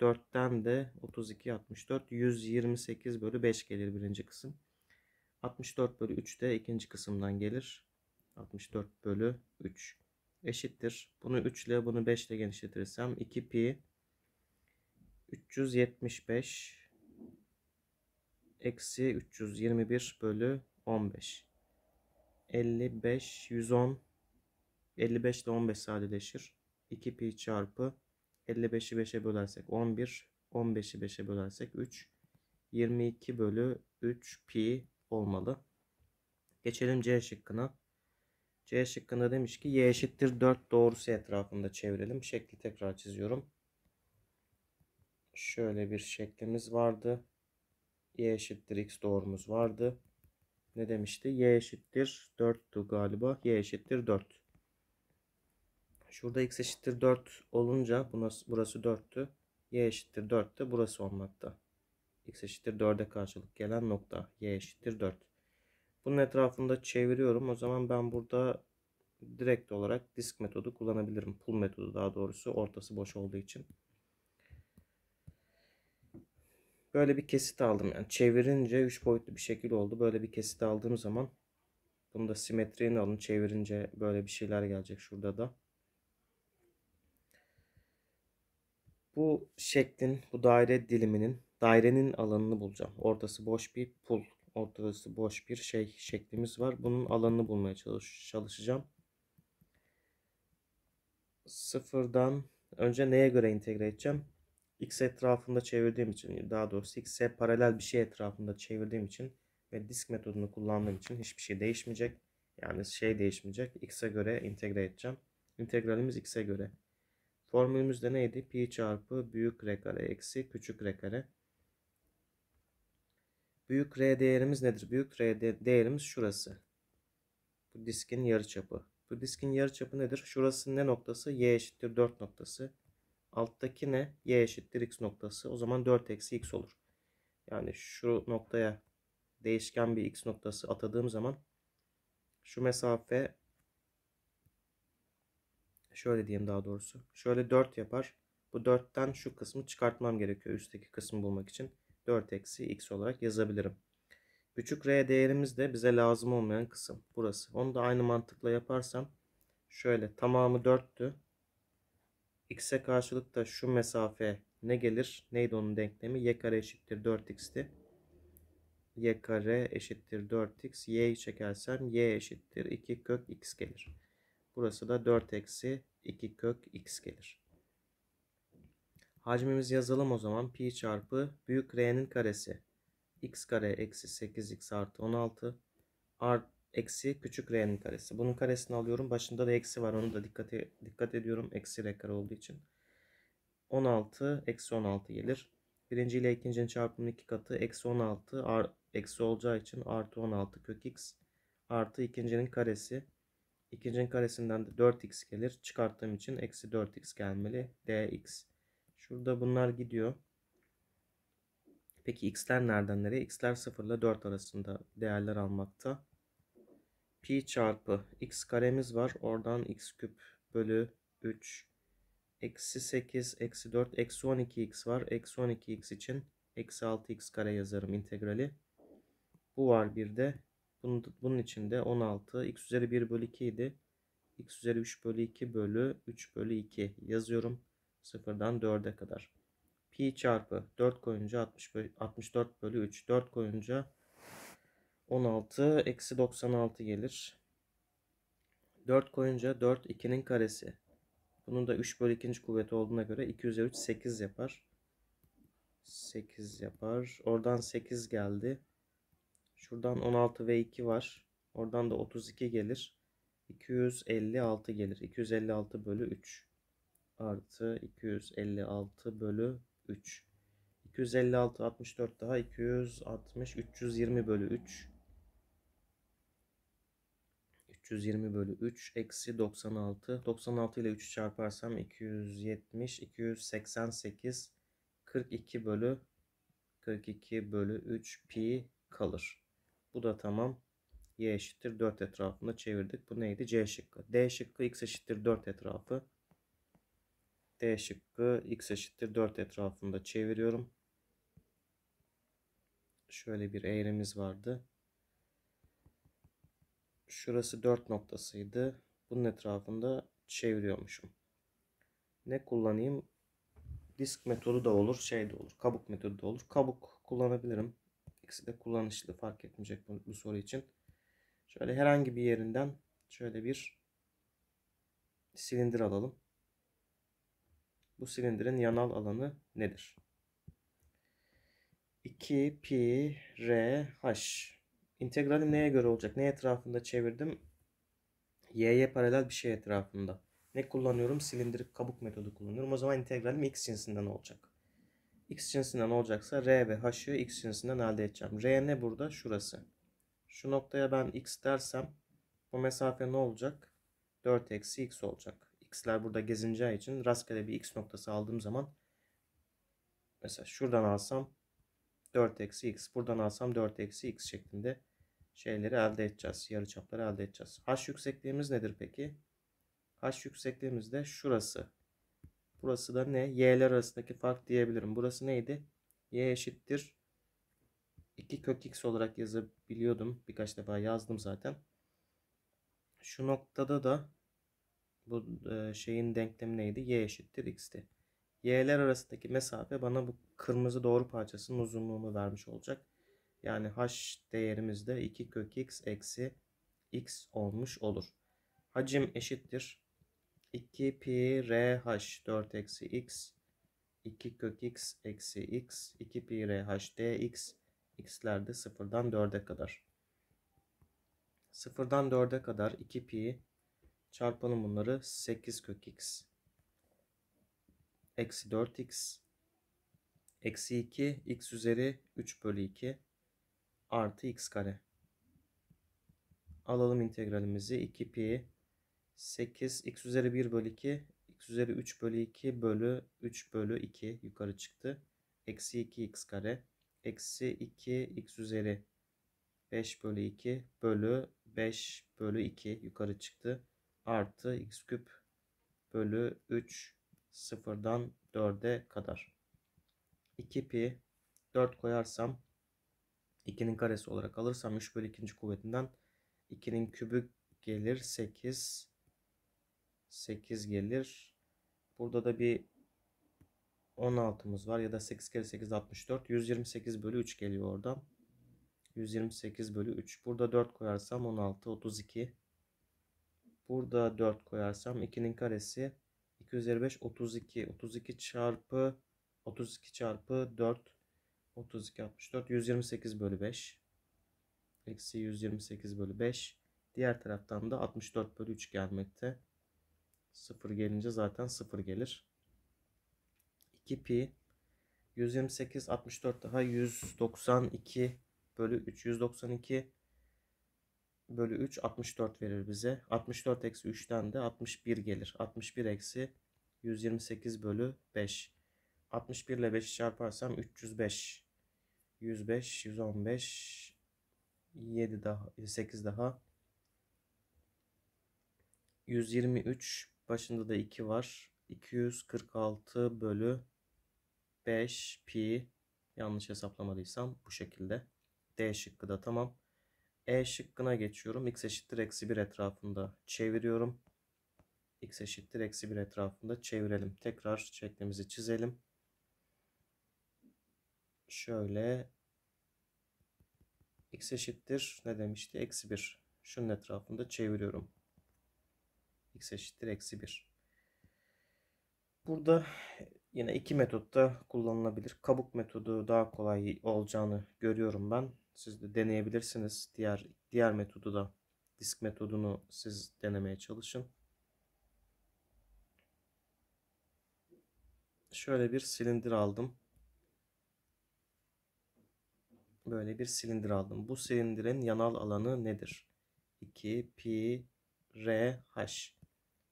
4'ten de 32 64 128 bölü 5 gelir birinci kısım. 64 bölü 3 de ikinci kısımdan gelir. 64 bölü 3 eşittir. Bunu 3 ile bunu 5 ile genişletirsem 2 pi 375 eksi 321 bölü 15 55 110 55 ile 15 sadeleşir. 2 pi çarpı 55'i 5'e bölersek 11 15'i 5'e bölersek 3 22 bölü 3 pi olmalı. Geçelim C şıkkına. C şıkkında demiş ki y eşittir 4 doğrusu etrafında çevirelim. Şekli tekrar çiziyorum. Şöyle bir şeklimiz vardı. y eşittir x doğrumuz vardı. Ne demişti? y eşittir 4'tü galiba. y eşittir 4. Şurada x eşittir 4 olunca burası 4'tü. y eşittir 4'tü. Burası olmakta. x eşittir 4'e karşılık gelen nokta. y eşittir 4. Bunun etrafında çeviriyorum. O zaman ben burada direkt olarak disk metodu kullanabilirim. Pull metodu daha doğrusu ortası boş olduğu için. Böyle bir kesit aldım. Yani çevirince 3 boyutlu bir şekil oldu. Böyle bir kesit aldığım zaman bunu da simetriğini alın. Çevirince böyle bir şeyler gelecek şurada da. Bu şeklin, bu daire diliminin, dairenin alanını bulacağım. Ortası boş bir pul ortası boş bir şey şeklimiz var. Bunun alanını bulmaya çalış çalışacağım. Sıfırdan önce neye göre integre edeceğim? X etrafında çevirdiğim için daha doğrusu X'e paralel bir şey etrafında çevirdiğim için ve disk metodunu kullandığım için hiçbir şey değişmeyecek. Yani şey değişmeyecek. X'e göre integre edeceğim. İntegralimiz X'e göre. Formülümüz de neydi? Pi çarpı büyük R kare eksi küçük R kare. Büyük R değerimiz nedir? Büyük R değerimiz şurası. Bu diskin yarıçapı. Bu diskin yarıçapı nedir? Şurası ne noktası? Y eşittir 4 noktası. Alttaki ne? Y eşittir x noktası. O zaman 4 eksi x olur. Yani şu noktaya değişken bir x noktası atadığım zaman şu mesafe şöyle diyeyim daha doğrusu. Şöyle 4 yapar. Bu 4'ten şu kısmı çıkartmam gerekiyor üstteki kısmı bulmak için. 4 eksi x olarak yazabilirim. Küçük r değerimiz de bize lazım olmayan kısım. Burası. Onu da aynı mantıkla yaparsam şöyle tamamı 4'tü. x'e karşılık da şu mesafe ne gelir? Neydi onun denklemi? y kare eşittir 4x'ti. y kare eşittir 4x. y'yi çekersem y eşittir 2 kök x gelir. Burası da 4 eksi 2 kök x gelir. Hacmimizi yazalım o zaman. Pi çarpı büyük R'nin karesi. x kare eksi 8x artı 16 art eksi küçük R'nin karesi. Bunun karesini alıyorum. Başında da eksi var. Onu da dikkat, dikkat ediyorum. Eksi R kare olduğu için. 16 eksi 16 gelir. Birinci ile ikincinin çarpımının iki katı. Eksi 16 ar, eksi olacağı için artı 16 kök x artı ikincinin karesi. İkincinin karesinden de 4x gelir. Çıkarttığım için eksi 4x gelmeli. dx. Şurada bunlar gidiyor. Peki x'ler nereden nereye? x'ler 0 ile 4 arasında değerler almakta. Pi çarpı x karemiz var. Oradan x küp bölü 3 eksi 8 eksi 4 eksi 12x var. Eksi 12x için eksi 6x kare yazarım integrali. Bu var bir de. Bunun, bunun içinde 16 x üzeri 1 bölü 2 idi. x üzeri 3 bölü 2 bölü 3 bölü 2 yazıyorum. Sıfırdan 4'e kadar. Pi çarpı 4 koyunca 60 bölü, 64 bölü 3. 4 koyunca 16 eksi 96 gelir. 4 koyunca 4 2'nin karesi. Bunun da 3 bölü 2. kuvveti olduğuna göre 2 üzeri 3 8 yapar. 8 yapar. Oradan 8 geldi. Şuradan 16 ve 2 var. Oradan da 32 gelir. 256 gelir. 256 bölü 3 artı 256 bölü 3. 256 64 daha 260 320 bölü 3. 320 bölü 3 eksi 96. 96 ile 3 çarparsam 270 288 42 bölü 42 bölü 3 pi kalır. Bu da tamam. Y eşittir 4 etrafında çevirdik. Bu neydi? C şıkkı. D şıkkı x eşittir 4 etrafı. D şıkkı x eşittir 4 etrafında çeviriyorum. Şöyle bir eğrimiz vardı. Şurası 4 noktasıydı. Bunun etrafında çeviriyormuşum. Ne kullanayım? Disk metodu da olur, şey de olur. Kabuk metodu da olur. Kabuk kullanabilirim. İkisi de kullanışlı fark etmeyecek bu, bu soru için. Şöyle herhangi bir yerinden şöyle bir silindir alalım. Bu silindirin yanal alanı nedir? 2 pi r h. İntegralim neye göre olacak? Ne etrafında çevirdim? Y'ye paralel bir şey etrafında. Ne kullanıyorum? Silindirik kabuk metodu kullanıyorum. O zaman integralim x cinsinden olacak. X cinsinden olacaksa R ve H'ı X cinsinden elde edeceğim. R ne burada? Şurası. Şu noktaya ben X dersem bu mesafe ne olacak? 4 eksi X olacak. X'ler burada gezineceği için rastgele bir X noktası aldığım zaman mesela şuradan alsam 4 eksi X. Buradan alsam 4 eksi X şeklinde şeyleri elde edeceğiz. Yarıçapları elde edeceğiz. H yüksekliğimiz nedir peki? H yüksekliğimiz de şurası. Burası da ne? Y'ler arasındaki fark diyebilirim. Burası neydi? Y eşittir. 2 kök x olarak yazabiliyordum. Birkaç defa yazdım zaten. Şu noktada da bu şeyin denklemi neydi? Y eşittir x'ti. Y'ler arasındaki mesafe bana bu kırmızı doğru parçasının uzunluğunu vermiş olacak. Yani h değerimiz de 2 kök x eksi x olmuş olur. Hacim eşittir. 2 pi r h 4 eksi x 2 kök x eksi x 2 pi r h dx x'ler de 0'dan 4'e kadar. 0'dan 4'e kadar 2 pi çarpalım bunları 8 kök x eksi 4x eksi 2 x üzeri 3 bölü 2 artı x kare. Alalım integralimizi 2 pi 8 x üzeri 1 bölü 2 x üzeri 3 bölü 2 bölü 3 bölü 2 yukarı çıktı. Eksi 2 x kare eksi 2 x üzeri 5 bölü 2 bölü 5 bölü 2 yukarı çıktı. Artı x küp bölü 3 sıfırdan 4'e kadar. 2 pi 4 koyarsam 2'nin karesi olarak alırsam 3 bölü 2. kuvvetinden 2'nin kübü gelir 8 8 gelir. Burada da bir 16'mız var ya da 8 kere 8 64. 128 bölü 3 geliyor oradan. 128 bölü 3. Burada 4 koyarsam 16 32. Burada 4 koyarsam 2'nin karesi 2 üzeri 5 32. 32 çarpı 32 çarpı 4 32 64 128 bölü 5 eksi 128 bölü 5 diğer taraftan da 64 bölü 3 gelmekte 0 gelince zaten 0 gelir. 2 pi 128 64 daha 192 bölü 3 192 bölü 3 64 verir bize. 64 eksi 3'ten de 61 gelir. 61 eksi 128 bölü 5 61 ile 5 çarparsam 305 105 115 7 daha 8 daha 123 başında da 2 var 246 bölü 5 pi yanlış hesaplamadıysam bu şekilde D şıkkı da tamam E şıkkına geçiyorum x eşittir eksi 1 etrafında çeviriyorum x eşittir eksi 1 etrafında çevirelim. Tekrar şeklimizi çizelim. Şöyle x eşittir ne demişti? Eksi 1. Şunun etrafında çeviriyorum. X eşittir eksi 1. Burada yine iki metotta kullanılabilir. Kabuk metodu daha kolay olacağını görüyorum ben. Siz de deneyebilirsiniz. Diğer diğer metodu da disk metodunu siz denemeye çalışın. Şöyle bir silindir aldım. Böyle bir silindir aldım. Bu silindirin yanal alanı nedir? 2 pi r h.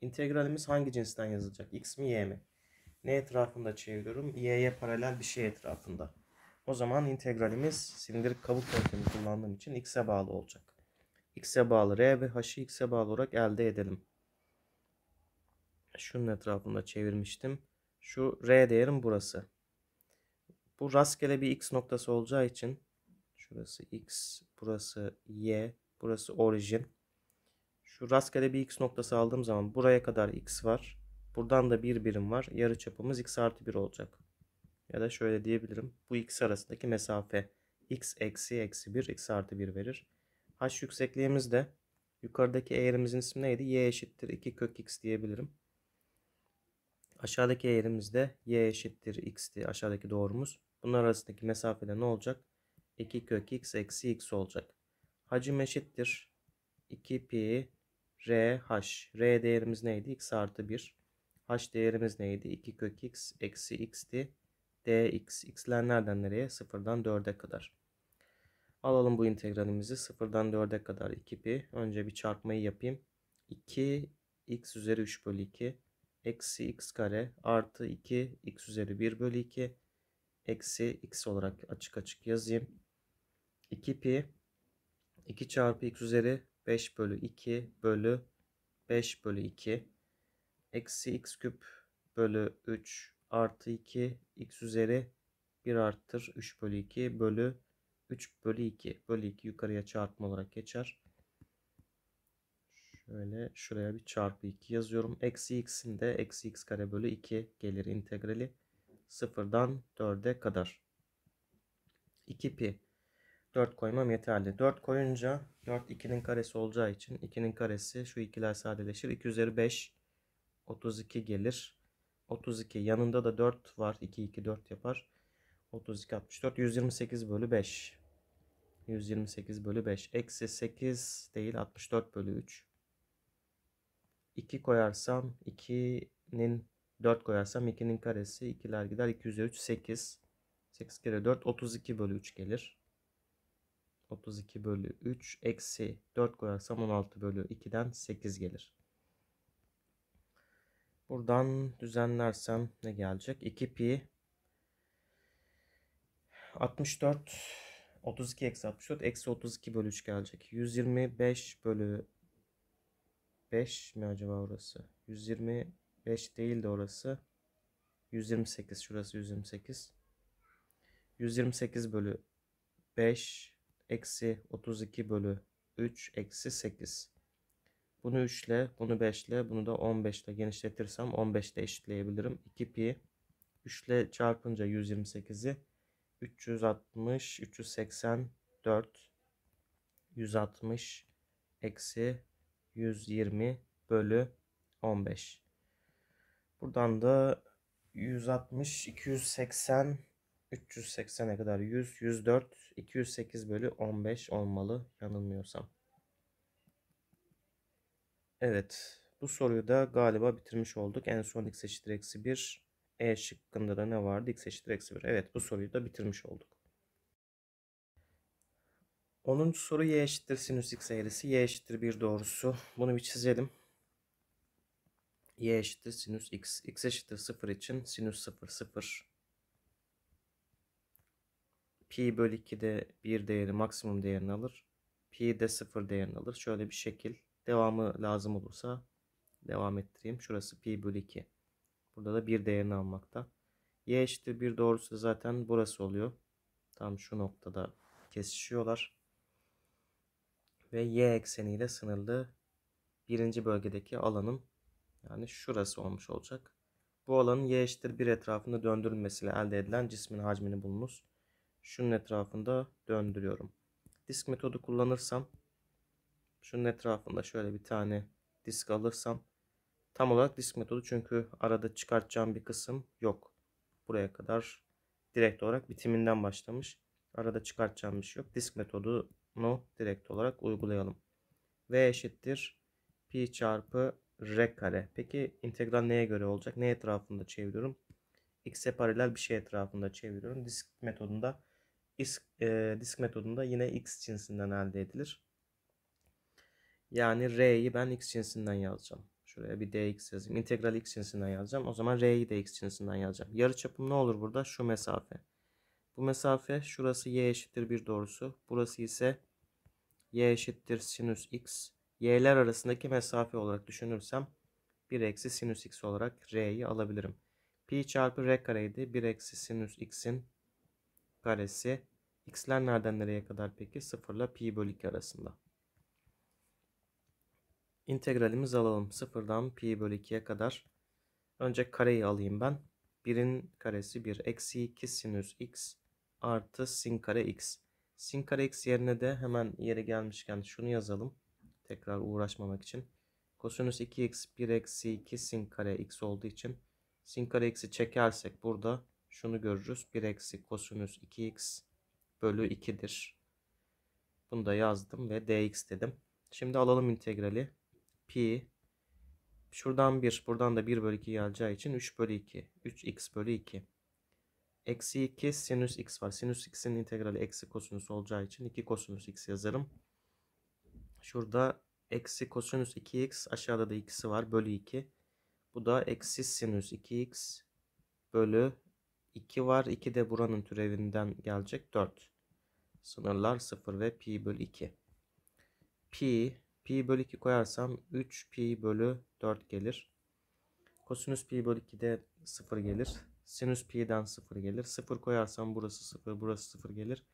İntegralimiz hangi cinsten yazılacak? X mi y mi? Ne etrafında çeviriyorum? Y'ye paralel bir şey etrafında. O zaman integralimiz silindirik kabuk yöntemi kullandığım için x'e bağlı olacak. x'e bağlı r ve h'ı x'e bağlı olarak elde edelim. Şunun etrafında çevirmiştim. Şu r değerim burası. Bu rastgele bir x noktası olacağı için şurası x, burası y, burası orijin. Şu rastgele bir x noktası aldığım zaman buraya kadar x var. Buradan da bir birim var. Yarı çapımız x artı 1 olacak. Ya da şöyle diyebilirim. Bu x arasındaki mesafe x eksi eksi 1 x artı 1 verir. H yüksekliğimiz de yukarıdaki eğrimizin ismi neydi? y eşittir 2 kök x diyebilirim. Aşağıdaki eğrimiz de y eşittir x'ti. Aşağıdaki doğrumuz. Bunlar arasındaki mesafede ne olacak? 2 kök x eksi x olacak. Hacim eşittir 2 pi r h. R değerimiz neydi? x artı 1. h değerimiz neydi? 2 kök x eksi x'ti. dx. x'ler nereden nereye? 0'dan 4'e kadar. Alalım bu integralimizi. 0'dan 4'e kadar 2 pi. Önce bir çarpmayı yapayım. 2 x üzeri 3 bölü 2 eksi x kare artı 2 x üzeri 1 bölü 2 eksi x olarak açık açık yazayım. 2 pi 2 çarpı x üzeri 5 bölü 2 bölü 5 bölü 2 eksi x küp bölü 3 artı 2 x üzeri 1 arttır 3 bölü 2 bölü 3 bölü 2 bölü 2 yukarıya çarpma olarak geçer. Şöyle şuraya bir çarpı 2 yazıyorum. Eksi x'in de eksi x kare bölü 2 gelir integrali. Sıfırdan 4'e kadar. 2 pi. 4 koymam yeterli. 4 koyunca 4 2'nin karesi olacağı için 2'nin karesi şu ikiler sadeleşir. 2 üzeri 5 32 gelir. 32 yanında da 4 var. 2 2 4 yapar. 32 64 128 bölü 5. 128 bölü 5. Eksi 8 değil 64 bölü 3. 2 koyarsam 2'nin 4 koyarsam 2'nin karesi 2'ler gider 2 üzeri 3 8 8 kere 4 32 bölü 3 gelir 32 bölü 3 eksi 4 koyarsam 16 bölü 2'den 8 gelir buradan düzenlersem ne gelecek 2 pi 64 32 eksi 64 eksi 32 bölü 3 gelecek 125 bölü 5 mi acaba orası? 125 değil de orası. 128 şurası 128. 128 bölü 5 eksi 32 bölü 3 eksi 8. Bunu 3 ile bunu 5 ile bunu da 15 ile genişletirsem 15 ile eşitleyebilirim. 2 pi 3 ile çarpınca 128'i 360 384 160 eksi 120 bölü 15. Buradan da 160, 280, 380'e kadar 100, 104, 208 bölü 15 olmalı yanılmıyorsam. Evet bu soruyu da galiba bitirmiş olduk. En son x eşittir eksi 1. E şıkkında da ne vardı? x eşittir eksi 1. Evet bu soruyu da bitirmiş olduk. 10. soru y eşittir sinüs x eğrisi. y eşittir 1 doğrusu. Bunu bir çizelim. y eşittir sinüs x. x eşittir 0 için sinüs 0 0. Pi bölü 2'de 1 değeri maksimum değerini alır. Pi de 0 değerini alır. Şöyle bir şekil. Devamı lazım olursa devam ettireyim. Şurası pi bölü 2. Burada da 1 değerini almakta. y eşittir 1 doğrusu zaten burası oluyor. Tam şu noktada kesişiyorlar ve y ekseniyle sınırlı birinci bölgedeki alanın Yani şurası olmuş olacak. Bu alanın y eşittir 1 etrafında döndürülmesiyle elde edilen cismin hacmini bulunuz. Şunun etrafında döndürüyorum. Disk metodu kullanırsam şunun etrafında şöyle bir tane disk alırsam tam olarak disk metodu çünkü arada çıkartacağım bir kısım yok. Buraya kadar direkt olarak bitiminden başlamış. Arada çıkartacağım bir şey yok. Disk metodunu direkt olarak uygulayalım. V eşittir pi çarpı r kare. Peki integral neye göre olacak? Ne etrafında çeviriyorum? X'e paralel bir şey etrafında çeviriyorum. Disk metodunda disk, e, disk metodunda yine x cinsinden elde edilir. Yani r'yi ben x cinsinden yazacağım. Şuraya bir dx yazayım. İntegral x cinsinden yazacağım. O zaman r'yi de x cinsinden yazacağım. Yarı çapım ne olur burada? Şu mesafe. Bu mesafe şurası y eşittir bir doğrusu. Burası ise y eşittir sinüs x. y'ler arasındaki mesafe olarak düşünürsem 1 eksi sinüs x olarak r'yi alabilirim. Pi çarpı r kareydi. 1 eksi sinüs x'in karesi. X'ler nereden nereye kadar peki? 0 ile pi bölü 2 arasında. İntegralimizi alalım. 0'dan pi bölü 2'ye kadar. Önce kareyi alayım ben. 1'in karesi 1. Eksi 2 sinüs x artı sin kare x. Sin kare x yerine de hemen yeri gelmişken şunu yazalım. Tekrar uğraşmamak için. Kosinüs 2x 1 eksi 2 sin kare x olduğu için sin kare x'i çekersek burada şunu görürüz. 1 eksi kosinüs 2x bölü 2'dir. Bunu da yazdım ve dx dedim. Şimdi alalım integrali. Pi şuradan 1 buradan da 1 bölü 2 geleceği için 3 bölü 2. 3x bölü 2. Eksi 2 sinüs x var. Sinüs x'in integrali eksi kosinüs olacağı için 2 kosinüs x yazarım. Şurada eksi kosinüs 2x aşağıda da x'i var bölü 2. Bu da eksi sinüs 2x bölü 2 var. 2 de buranın türevinden gelecek 4. Sınırlar 0 ve pi bölü 2. Pi, pi bölü 2 koyarsam 3 pi bölü 4 gelir. Kosinüs pi bölü 2 de 0 gelir. Sinüs pi'den 0 gelir. 0 koyarsam burası 0, burası 0 gelir.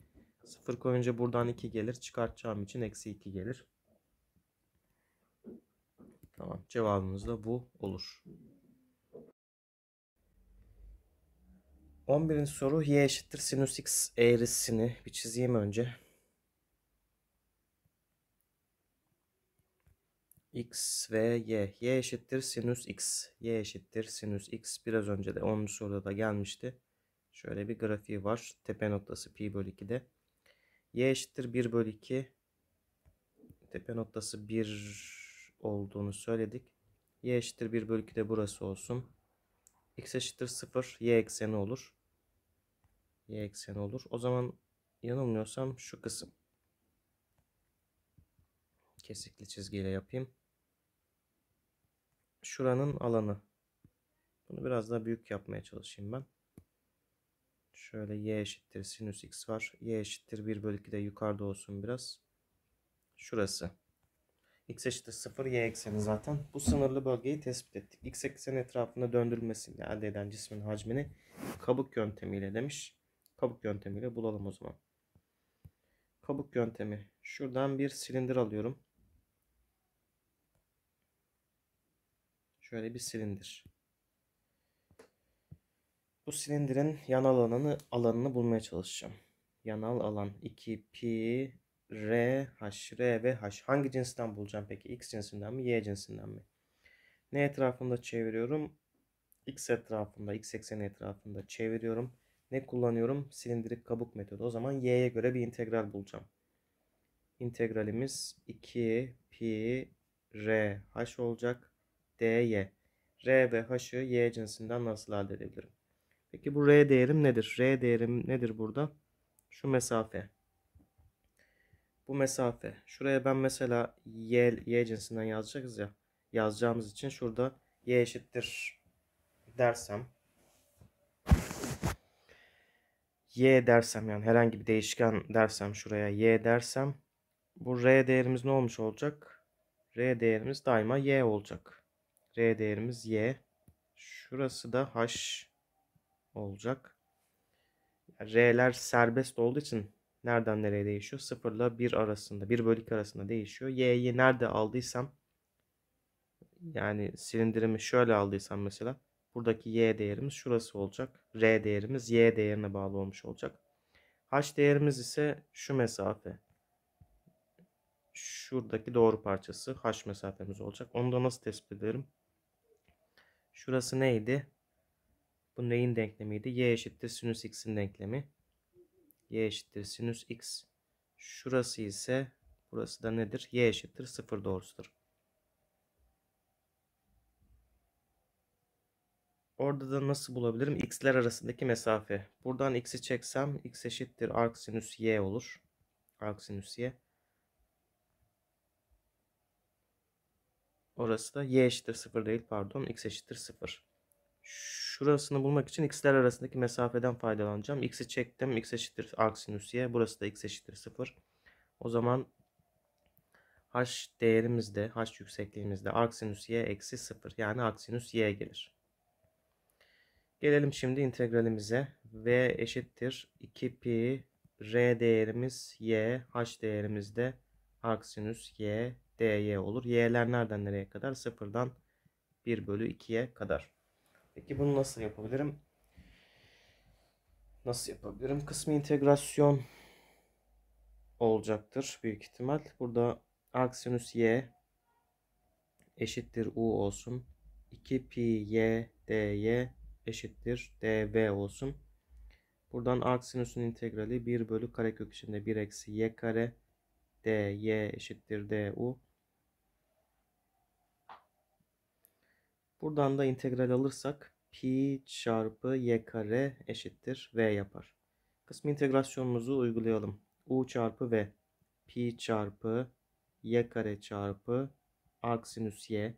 0 koyunca buradan 2 gelir. Çıkartacağım için eksi 2 gelir. Tamam. Cevabımız da bu olur. 11. soru y eşittir sinüs x eğrisini bir çizeyim önce. x ve y. y eşittir sinüs x. y eşittir sinüs x. Biraz önce de 10. soruda da gelmişti. Şöyle bir grafiği var. Tepe noktası pi bölü 2'de. y eşittir 1 bölü 2. Tepe noktası 1 olduğunu söyledik. y eşittir 1 bölü 2 de burası olsun. x eşittir 0. y ekseni olur. Y ekseni olur. O zaman yanılmıyorsam şu kısım. Kesikli çizgiyle yapayım şuranın alanı. Bunu biraz daha büyük yapmaya çalışayım ben. Şöyle y eşittir sinüs x var. y eşittir 1 bölü 2 de yukarıda olsun biraz. Şurası. x eşittir 0 y ekseni zaten. Bu sınırlı bölgeyi tespit ettik. x ekseni etrafında döndürülmesiyle elde eden cismin hacmini kabuk yöntemiyle demiş. Kabuk yöntemiyle bulalım o zaman. Kabuk yöntemi. Şuradan bir silindir alıyorum. Şöyle bir silindir. Bu silindirin yanal alanını alanını bulmaya çalışacağım. Yanal alan 2 pi r h r ve h. Hangi cinsinden bulacağım peki? X cinsinden mi? Y cinsinden mi? Ne etrafında çeviriyorum? X etrafında, x ekseni etrafında çeviriyorum. Ne kullanıyorum? Silindirik kabuk metodu. O zaman y'ye göre bir integral bulacağım. İntegralimiz 2 pi r h olacak dy. R ve h'ı y cinsinden nasıl elde edebilirim? Peki bu r değerim nedir? R değerim nedir burada? Şu mesafe. Bu mesafe. Şuraya ben mesela y, y cinsinden yazacağız ya. Yazacağımız için şurada y eşittir dersem y dersem yani herhangi bir değişken dersem şuraya y dersem bu r değerimiz ne olmuş olacak? R değerimiz daima y olacak. R değerimiz Y. Şurası da H olacak. R'ler serbest olduğu için nereden nereye değişiyor? 0 ile 1 arasında, 1 bölü 2 arasında değişiyor. Y'yi nerede aldıysam yani silindirimi şöyle aldıysam mesela buradaki y değerimiz şurası olacak. R değerimiz y değerine bağlı olmuş olacak. H değerimiz ise şu mesafe. Şuradaki doğru parçası H mesafemiz olacak. Onu da nasıl tespit ederim? Şurası neydi? Bu neyin denklemiydi? Y eşittir sinüs x'in denklemi. Y eşittir sinüs x. Şurası ise burası da nedir? Y eşittir 0 doğrusudur. Orada da nasıl bulabilirim? X'ler arasındaki mesafe. Buradan x'i çeksem x eşittir arc sinüs y olur. Arc sinüs y. Orası da y eşittir 0 değil pardon. x eşittir 0. Şurasını bulmak için x'ler arasındaki mesafeden faydalanacağım. x'i çektim. x eşittir arc sinüs y. Burası da x eşittir 0. O zaman h değerimizde, h yüksekliğimizde arc sinüs y eksi 0. Yani arc sinüs y gelir. Gelelim şimdi integralimize. v eşittir 2 pi r değerimiz y, h değerimiz de arc sinüs y dy olur. y'ler nereden nereye kadar? 0'dan 1 bölü 2'ye kadar. Peki bunu nasıl yapabilirim? Nasıl yapabilirim? Kısmi integrasyon olacaktır büyük ihtimal. Burada arc sinüs y eşittir u olsun. 2 pi y dy eşittir dv olsun. Buradan arc integrali 1 bölü karekök içinde 1 eksi y kare dy eşittir du. Buradan da integral alırsak pi çarpı y kare eşittir v yapar. Kısmı integrasyonumuzu uygulayalım. u çarpı v pi çarpı y kare çarpı arc y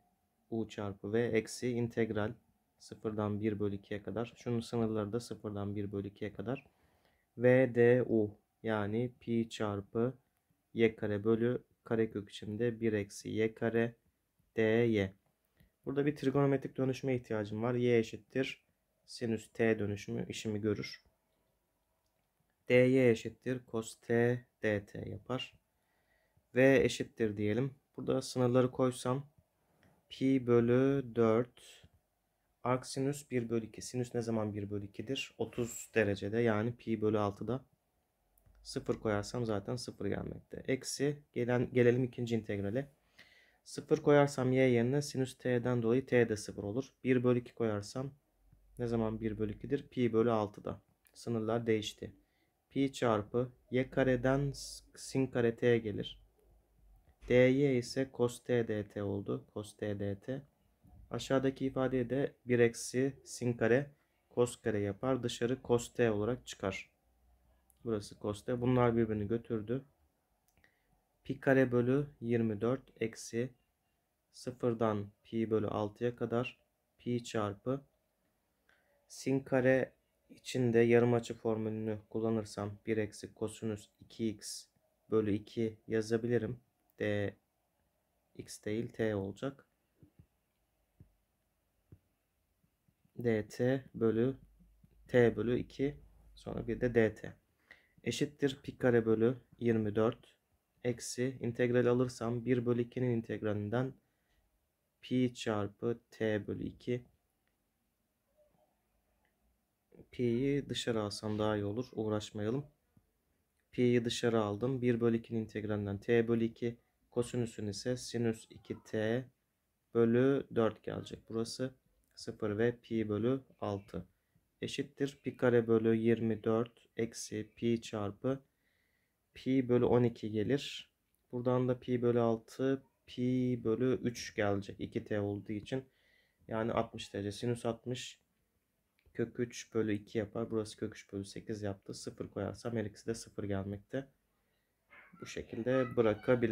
u çarpı v eksi integral 0'dan 1 bölü 2'ye kadar. Şunun sınırları da 0'dan 1 bölü 2'ye kadar. v du yani pi çarpı y kare bölü karekök içinde 1 eksi y kare dy. Burada bir trigonometrik dönüşüme ihtiyacım var. y eşittir sinüs t dönüşümü işimi görür. dy eşittir cos t dt yapar. v eşittir diyelim. Burada sınırları koysam pi bölü 4 arc sinüs 1 bölü 2. Sinüs ne zaman 1 bölü 2'dir? 30 derecede yani pi bölü 6'da. 0 koyarsam zaten 0 gelmekte. Eksi gelen, gelelim ikinci integrale. 0 koyarsam y yerine sinüs t'den dolayı t de 0 olur. 1 bölü 2 koyarsam ne zaman 1 bölü 2'dir? Pi bölü 6'da. Sınırlar değişti. Pi çarpı y kareden sin kare t gelir. dy ise cos t dt oldu. Cos t dt. Aşağıdaki ifadeye de 1 eksi sin kare cos kare yapar. Dışarı cos t olarak çıkar. Burası cos t. Bunlar birbirini götürdü. Pi kare bölü 24 eksi 0'dan pi bölü 6'ya kadar pi çarpı sin kare içinde yarım açı formülünü kullanırsam 1 eksi kosinüs 2x bölü 2 yazabilirim. d x değil t olacak. Dt bölü t bölü 2 sonra bir de dt. Eşittir pi kare bölü 24 eksi integral alırsam 1 bölü 2'nin integralinden pi çarpı t bölü 2 pi'yi dışarı alsam daha iyi olur uğraşmayalım. Pi'yi dışarı aldım 1 bölü 2'nin integralinden t bölü 2 kosinüsün ise sinüs 2t bölü 4 gelecek burası 0 ve pi bölü 6 eşittir pi kare bölü 24 eksi pi çarpı pi bölü 12 gelir. Buradan da pi bölü 6 pi bölü 3 gelecek 2t olduğu için. Yani 60 derece sinüs 60 kök 3 bölü 2 yapar. Burası kök 3 bölü 8 yaptı. 0 koyarsam her ikisi de 0 gelmekte. Bu şekilde bırakabilirim.